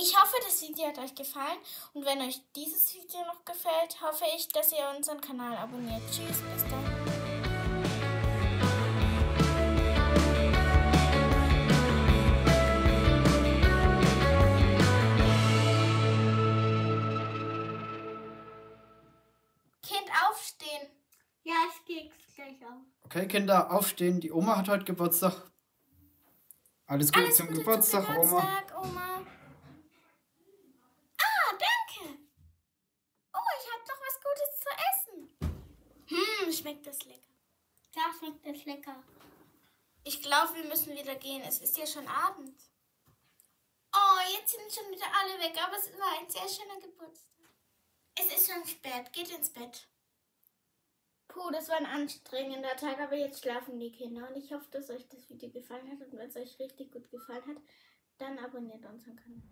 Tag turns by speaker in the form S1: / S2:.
S1: Ich hoffe, das Video hat euch gefallen und wenn euch dieses Video noch gefällt, hoffe ich, dass ihr unseren Kanal abonniert. Tschüss, bis dann. Kind aufstehen.
S2: Ja, ich gehe gleich auf.
S3: Okay, Kinder, aufstehen. Die Oma hat heute Geburtstag. Alles Gute
S1: Alles
S3: zum
S1: Gute
S3: Geburtstag,
S1: zum
S3: Oma.
S1: Geburtstag, Oma. Ah, schmeckt das lecker.
S2: Da schmeckt das lecker.
S1: Ich glaube, wir müssen wieder gehen. Es ist ja schon Abend. Oh, jetzt sind schon wieder alle weg, aber es war ein sehr schöner Geburtstag. Es ist schon spät. Geht ins Bett. Puh, das war ein anstrengender Tag, aber jetzt schlafen die Kinder. Und ich hoffe, dass euch das Video gefallen hat. Und wenn es euch richtig gut gefallen hat, dann abonniert unseren Kanal.